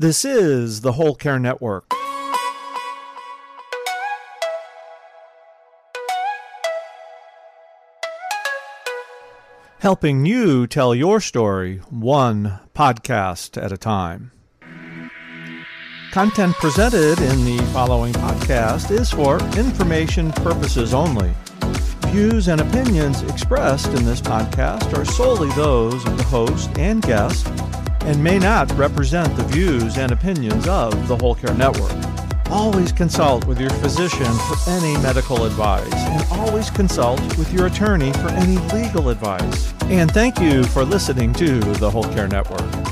This is the Whole Care Network. Helping you tell your story one podcast at a time. Content presented in the following podcast is for information purposes only. Views and opinions expressed in this podcast are solely those of the host and guest and may not represent the views and opinions of the Whole Care Network. Always consult with your physician for any medical advice and always consult with your attorney for any legal advice. And thank you for listening to the Whole Care Network.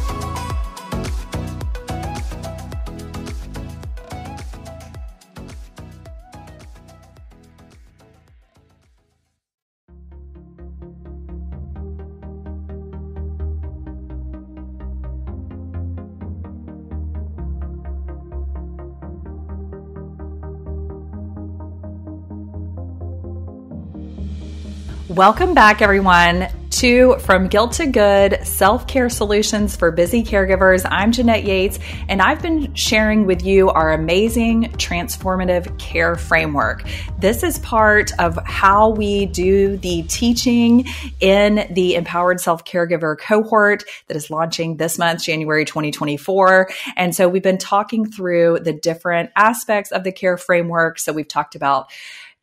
Welcome back, everyone, to From Guilt to Good Self Care Solutions for Busy Caregivers. I'm Jeanette Yates, and I've been sharing with you our amazing transformative care framework. This is part of how we do the teaching in the Empowered Self Caregiver cohort that is launching this month, January 2024. And so we've been talking through the different aspects of the care framework. So we've talked about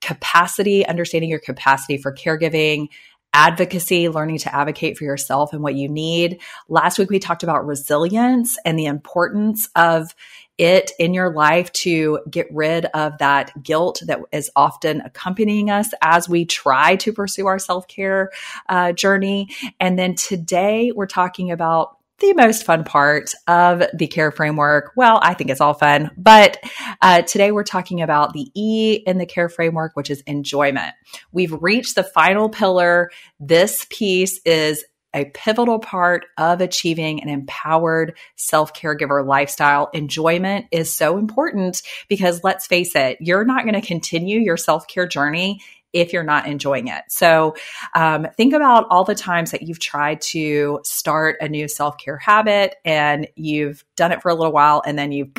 capacity, understanding your capacity for caregiving, advocacy, learning to advocate for yourself and what you need. Last week, we talked about resilience and the importance of it in your life to get rid of that guilt that is often accompanying us as we try to pursue our self care uh, journey. And then today, we're talking about the most fun part of the care framework. Well, I think it's all fun, but uh, today we're talking about the E in the care framework, which is enjoyment. We've reached the final pillar. This piece is a pivotal part of achieving an empowered self caregiver lifestyle. Enjoyment is so important because let's face it, you're not going to continue your self care journey if you're not enjoying it. So um, think about all the times that you've tried to start a new self care habit and you've done it for a little while and then you've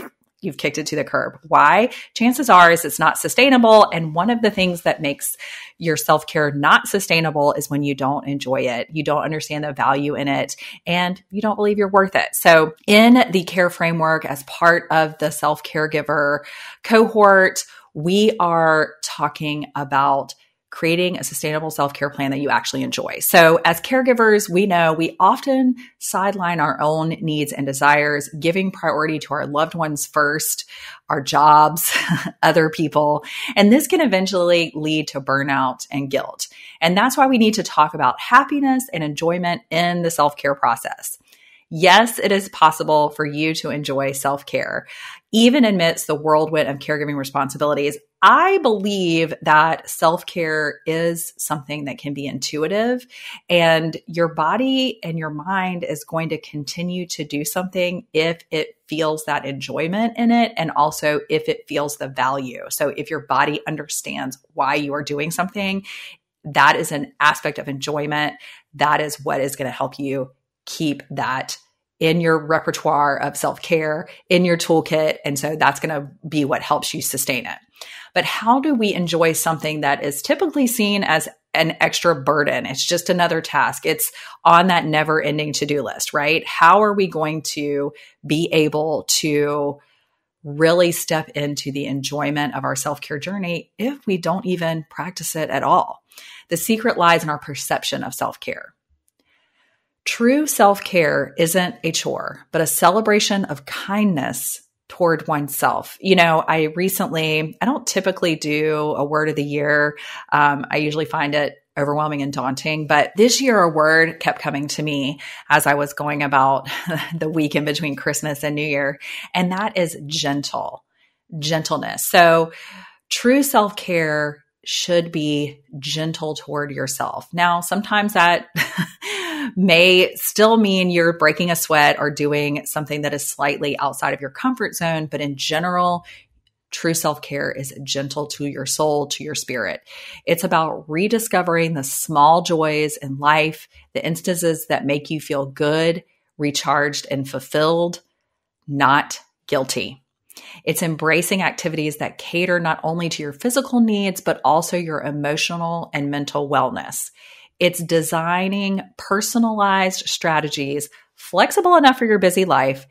you've kicked it to the curb. Why? Chances are is it's not sustainable. And one of the things that makes your self care not sustainable is when you don't enjoy it, you don't understand the value in it, and you don't believe you're worth it. So, in the care framework, as part of the self caregiver cohort, we are talking about creating a sustainable self care plan that you actually enjoy. So, as caregivers, we know we often sideline our own needs and desires, giving priority to our loved ones first, our jobs, other people. And this can eventually lead to burnout and guilt. And that's why we need to talk about happiness and enjoyment in the self care process. Yes, it is possible for you to enjoy self care, even amidst the whirlwind of caregiving responsibilities. I believe that self care is something that can be intuitive, and your body and your mind is going to continue to do something if it feels that enjoyment in it, and also if it feels the value. So, if your body understands why you are doing something, that is an aspect of enjoyment. That is what is going to help you keep that in your repertoire of self care, in your toolkit. And so that's going to be what helps you sustain it. But how do we enjoy something that is typically seen as an extra burden? It's just another task. It's on that never ending to do list, right? How are we going to be able to really step into the enjoyment of our self care journey if we don't even practice it at all? The secret lies in our perception of self care. True self care isn't a chore, but a celebration of kindness toward oneself. You know, I recently, I don't typically do a word of the year. Um, I usually find it overwhelming and daunting. But this year, a word kept coming to me as I was going about the week in between Christmas and New Year, and that is gentle, gentleness. So, true self care should be gentle toward yourself. Now, sometimes that may still mean you're breaking a sweat or doing something that is slightly outside of your comfort zone, but in general, true self care is gentle to your soul, to your spirit. It's about rediscovering the small joys in life, the instances that make you feel good, recharged, and fulfilled, not guilty. It's embracing activities that cater not only to your physical needs, but also your emotional and mental wellness. It's designing personalized strategies flexible enough for your busy life,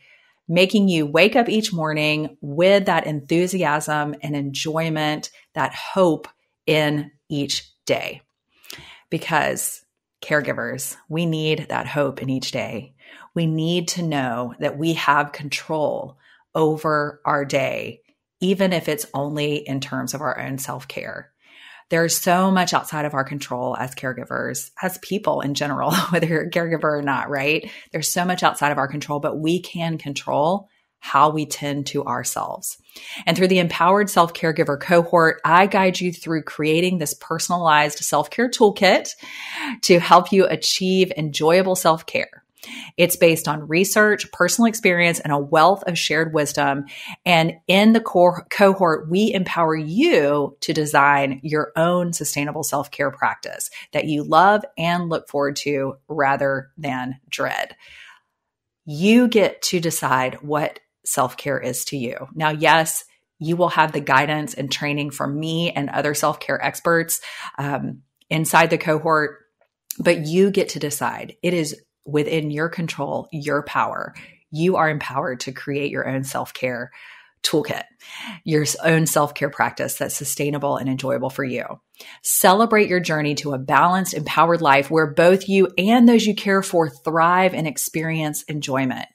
making you wake up each morning with that enthusiasm and enjoyment, that hope in each day. Because caregivers, we need that hope in each day. We need to know that we have control over our day, even if it's only in terms of our own self care. There's so much outside of our control as caregivers, as people in general, whether you're a caregiver or not, right? There's so much outside of our control, but we can control how we tend to ourselves. And through the Empowered Self Caregiver cohort, I guide you through creating this personalized self care toolkit to help you achieve enjoyable self care. It's based on research, personal experience, and a wealth of shared wisdom. And in the core cohort, we empower you to design your own sustainable self care practice that you love and look forward to rather than dread. You get to decide what self care is to you. Now, yes, you will have the guidance and training from me and other self care experts um, inside the cohort, but you get to decide. It is within your control, your power. You are empowered to create your own self care toolkit, your own self care practice that's sustainable and enjoyable for you. Celebrate your journey to a balanced, empowered life where both you and those you care for thrive and experience enjoyment.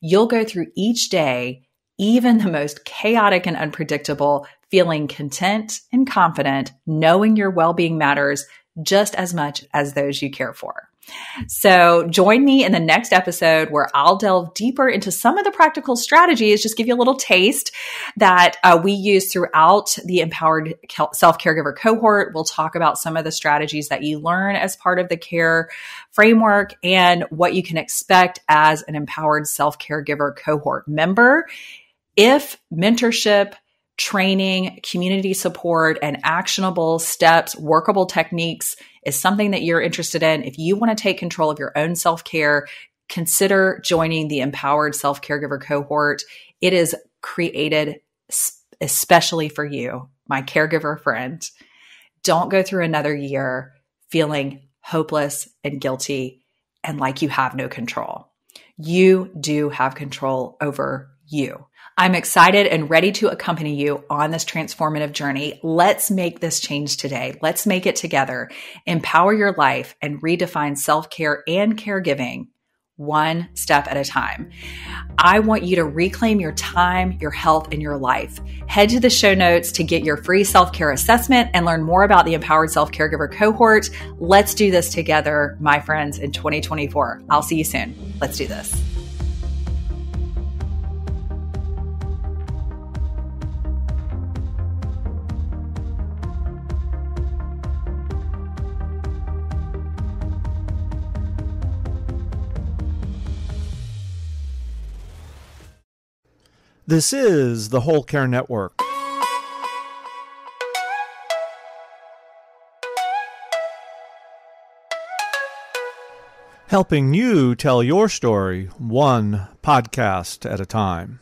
You'll go through each day, even the most chaotic and unpredictable, feeling content and confident, knowing your well being matters just as much as those you care for. So join me in the next episode where I'll delve deeper into some of the practical strategies, just give you a little taste that uh, we use throughout the empowered self caregiver cohort. We'll talk about some of the strategies that you learn as part of the care framework and what you can expect as an empowered self caregiver cohort member. If mentorship, training, community support, and actionable steps, workable techniques is something that you're interested in, if you want to take control of your own self care, consider joining the Empowered Self Caregiver cohort. It is created especially for you, my caregiver friend. Don't go through another year feeling hopeless and guilty and like you have no control. You do have control over you. I'm excited and ready to accompany you on this transformative journey. Let's make this change today. Let's make it together. Empower your life and redefine self care and caregiving one step at a time. I want you to reclaim your time, your health, and your life. Head to the show notes to get your free self care assessment and learn more about the Empowered Self Caregiver cohort. Let's do this together, my friends, in 2024. I'll see you soon. Let's do this. This is the Whole Care Network. Helping you tell your story one podcast at a time.